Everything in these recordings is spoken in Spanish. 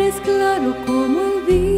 es claro como el vino,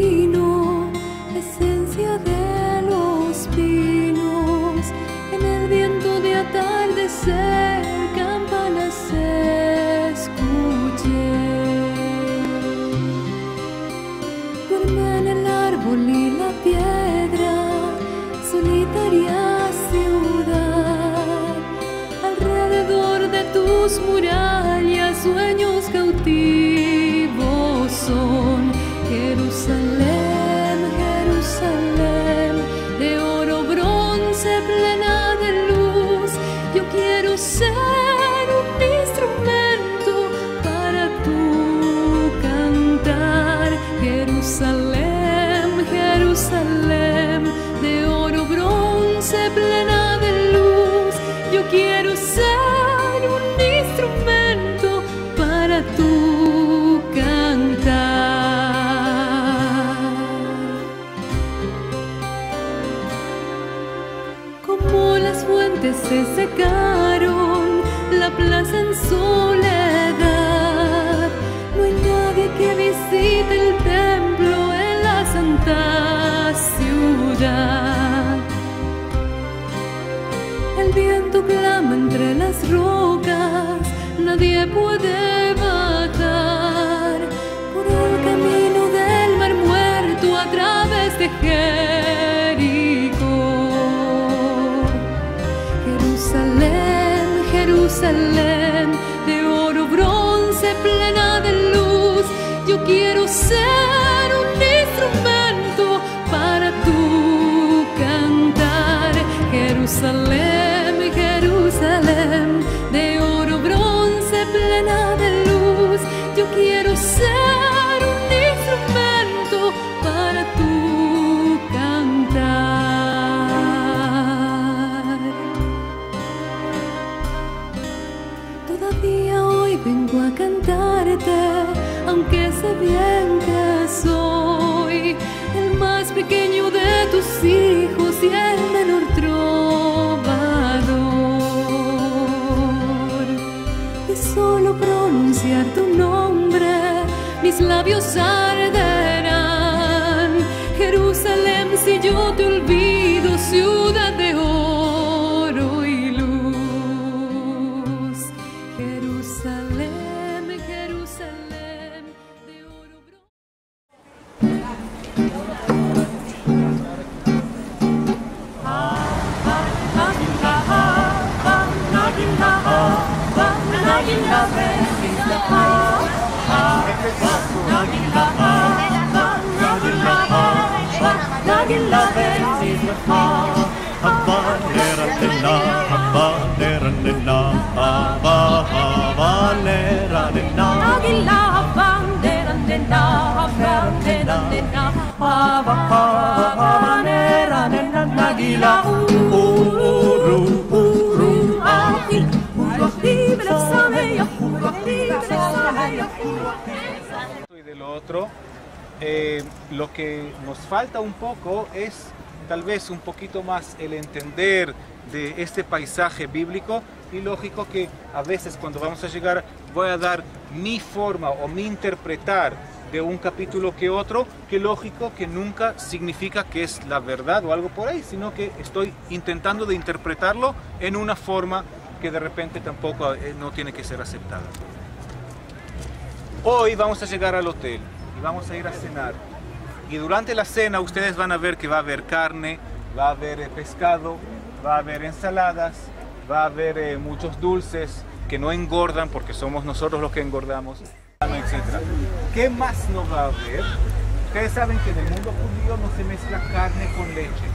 se secaron, la plaza en soledad. No hay nadie que visite el templo en la santa ciudad. El viento clama entre las rocas, nadie puede De oro, bronce, plena de luz. Yo quiero ser labios arderán. Jerusalén, si yo te uru. y de lo otro, eh, lo que nos falta un poco es tal vez un poquito más el entender de este paisaje bíblico y lógico que a veces cuando vamos a llegar voy a dar mi forma o mi interpretar de un capítulo que otro, que lógico que nunca significa que es la verdad o algo por ahí, sino que estoy intentando de interpretarlo en una forma que de repente tampoco eh, no tiene que ser aceptada. Hoy vamos a llegar al hotel y vamos a ir a cenar. Y durante la cena ustedes van a ver que va a haber carne, va a haber eh, pescado, va a haber ensaladas, va a haber eh, muchos dulces que no engordan porque somos nosotros los que engordamos, etc. ¿Qué más no va a haber? Ustedes saben que en el mundo judío no se mezcla carne con leche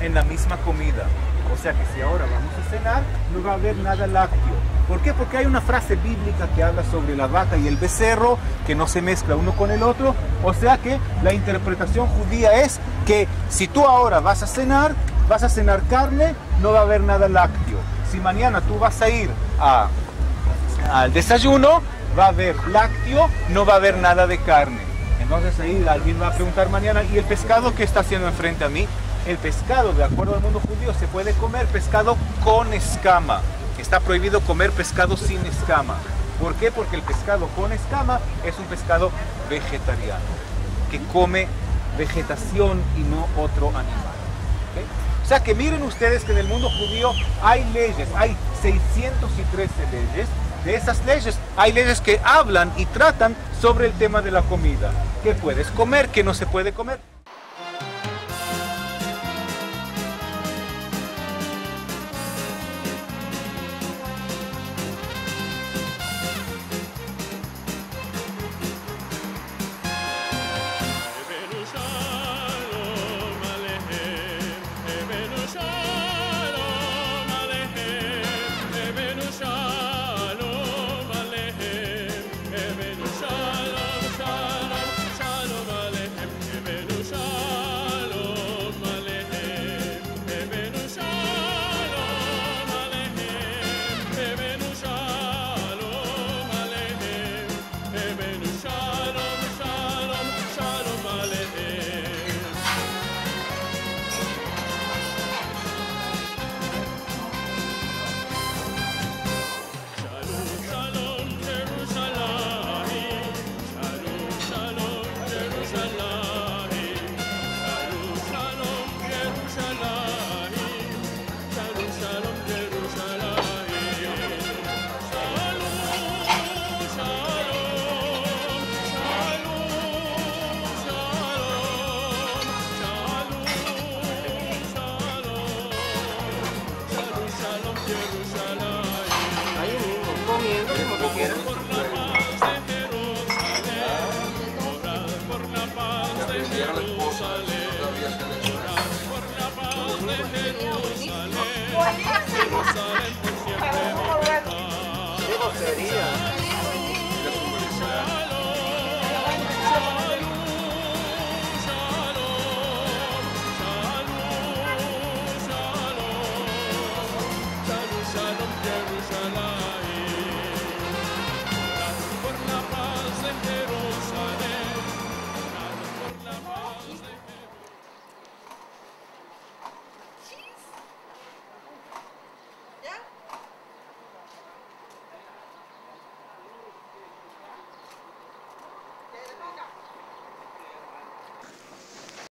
en la misma comida. O sea que si ahora vamos a cenar, no va a haber nada lácteo. ¿Por qué? Porque hay una frase bíblica que habla sobre la vaca y el becerro, que no se mezcla uno con el otro. O sea que la interpretación judía es que si tú ahora vas a cenar, vas a cenar carne, no va a haber nada lácteo. Si mañana tú vas a ir a, al desayuno, va a haber lácteo, no va a haber nada de carne. Entonces ahí alguien va a preguntar mañana, ¿y el pescado que está haciendo enfrente a mí? El pescado, de acuerdo al mundo judío, se puede comer pescado con escama. Está prohibido comer pescado sin escama. ¿Por qué? Porque el pescado con escama es un pescado vegetariano, que come vegetación y no otro animal. ¿okay? O sea que miren ustedes que en el mundo judío hay leyes, hay 613 leyes de esas leyes, hay leyes que hablan y tratan sobre el tema de la comida. ¿Qué puedes comer? ¿Qué no se puede comer?